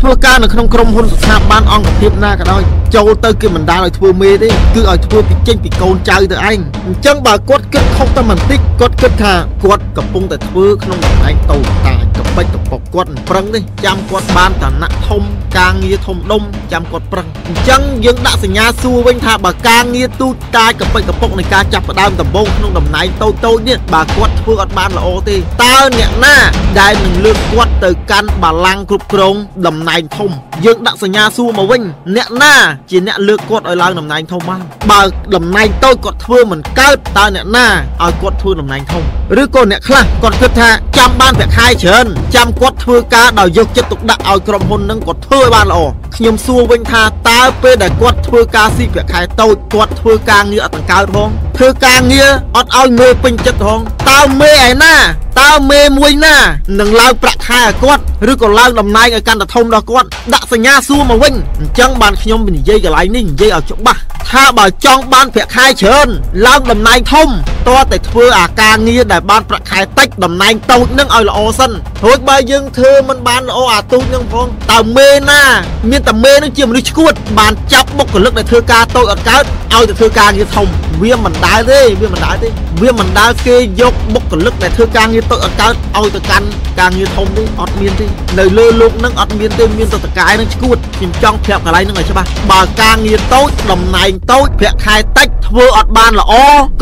ធ្វើការនៅក្នុងក្រុមហ៊ុនស្ថាប័នអង្គភាពណាក៏ដោយចូលទៅគេមិនដាល់ឲ្យធ្វើមេទេគឺឲ្យធ្វើពីចេញពីកូនចៅទៅឯងអញ្ចឹងបើគាត់គិតខុសតែបន្តិចគាត់គិតថាគាត់កំពុងតែធ្វើក្នុងតំណែងតូចតាចក បិចកប៉ុកគាត់មិនប្រឹងទេចាំគាត់បានឋានៈធំការងារធំដុំចាំគាត់ប្រឹងអញ្ចឹងយើងដាក់សញ្ញាសួរវិញថាបើការងារទូចតាចកបិចកប៉ុកនៃការចាប់ផ្ដើមដំបូងក្នុងតំណែងតូចតូចនេះបើគាត់ធ្វើអត់បានល្អទេតើអ្នកណាដែលនឹងលើកគាត់ទៅកាន់បល្ល័ង្កគ្រប់គ្រងតំណែងធំយើងដាក់សញ្ញាសួរមកវិញអ្នកណាជាអ្នកលើកគាត់ឲ្យឡើងតំណែងធំបានបើតំណែងតូចគាត់ធ្វើមិនកើតតើអ្នកណាឲ្យគាត់ធ្វើតំណែងធំឬក៏អ្នកខ្លះគាត់គិតថាចាំបានប្រាក់ខែច្រើនចាំគាត់ធ្វើការដោយយកចិត្តទុកដាក់ឲ្យក្រុមហ៊ុននឹងគាត់ធ្វើឲ្យបានល្អខ្ញុំសួរវិញថាតើពេលដែលគាត់ធ្វើការស៊ីប្រាក់ខែតូចគាត់ធ្វើការងារអត់ដង្កើតផងធ្វើការងារអត់ឲ្យមេពេញចិត្តផង តើមេឯណាតើមេមួយណានឹងឡើងប្រាក់ខែឲ្យគាត់ឬក៏ឡើងតំណែងឲ្យកាន់តែធំដល់គាត់ដាក់សញ្ញាសួរមកវិញអញ្ចឹងបានខ្ញុំនិយាយកន្លែងនេះនិយាយឲ្យច្បាស់ថាបើចង់បានប្រាក់ខែច្រើនឡើងតំណែងធំតើតែធ្វើអាការងារដែលបានប្រាក់ខែតិចតំណែងតូចនឹងឲ្យល្អសិនរួចបើយើងធ្វើមិនបានល្អអាទូចនឹងផងតើមេណា មានតែមេនឹងជាមនុស្សឈួតបានចាប់បុគ្គលិកដែលធ្វើការតូចអត់កើត ឲ្យទៅធ្វើការងារធំវាមិនដើរទេវាមិនដើរទេវាមិនដើរគេយកបុគ្គលិកដែលធ្វើការងារតូចអត់កើតឲ្យទៅកាន់ការងារធំទេអត់មានទេនៅលើលោកនឹងអត់មានទេមានតែតកាយនឹងឈួតខ្ញុំចង់ប្រាប់កន្លែងនឹងឲ្យច្បាស់បើការងារតូចតំណែងតូចប្រាក់ខែតិចធ្វើអត់បានល្អ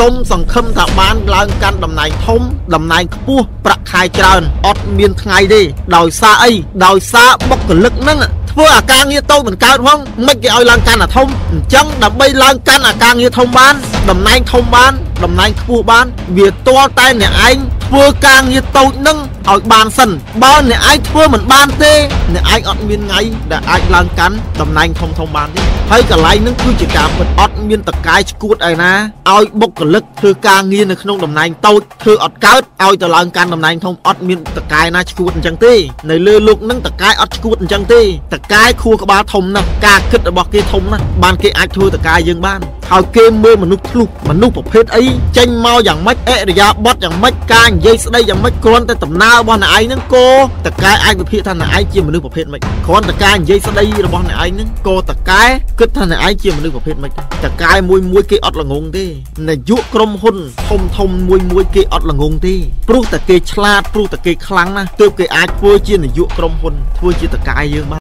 កុំសង្ឃឹមថាបានឡើងកាន់តំណែងធំតំណែងខ្ពស់ប្រាក់ខែច្រើនអត់មានថ្ងៃទេដោយសារអីដោយសារបុគ្គលិកហ្នឹង ធ្វើអាការងារតូចមិនកើតផងមិនគេឲ្យឡើងកាន់អាធំអញ្ចឹងដើម្បីឡើងកាន់អាការងារធំបានតំណែងធំបានតំណែងខ្ពស់បាន វាទាល់តែអ្នកឯង ធ្វើការងារតូចនឹងឲ្យបានសិនបើអ្នកឯងធ្វើមិនបានទេអ្នកឯងអត់មានថ្ងៃដែលអាចឡើងកាន់តំណែងធំធំបានទេហើយកន្លែងនឹងគឺជាការពិតអត់មានតកាយឈួតឯណាឲ្យបុគ្គលិកធ្វើការងារនៅក្នុងតំណែងតូចធ្វើអត់កើតឲ្យទៅឡើងកាន់តំណែងធំអត់មានតកាយណាឈួតអញ្ចឹងទេនៅលើលោកនឹងតកាយអត់ឈួតអញ្ចឹងទេតកាយខួរក្បាលធំណាស់ការគិតរបស់គេធំណាស់បានគេអាចធ្វើតកាយយើងបាន ហើយគេមើលមនុស្សធ្លុះមនុស្សប្រភេទអីចេញមកយ៉ាងម៉េចអរិយាប័ត្រយ៉ាងម៉េចការនិយាយស្ដីយ៉ាងម៉េចគ្រាន់តែដំណើររបស់អ្នកឯងហ្នឹងគោតកែអាចវិភាគថាអ្នកឯងជាមនុស្សប្រភេទម៉េចគ្រាន់តែការនិយាយស្ដីរបស់អ្នកឯងហ្នឹងគោតកែគិតថាអ្នកឯងជាមនុស្សប្រភេទម៉េចតកែមួយមួយគេអត់ល្ងងទេនាយកក្រុមហ៊ុនធំធំមួយមួយគេអត់ល្ងងទេព្រោះតែគេឆ្លាតព្រោះតែគេខ្លាំងណាស់ទើបគេអាចធ្វើជានាយកក្រុមហ៊ុនធ្វើជាតកែយើងបាន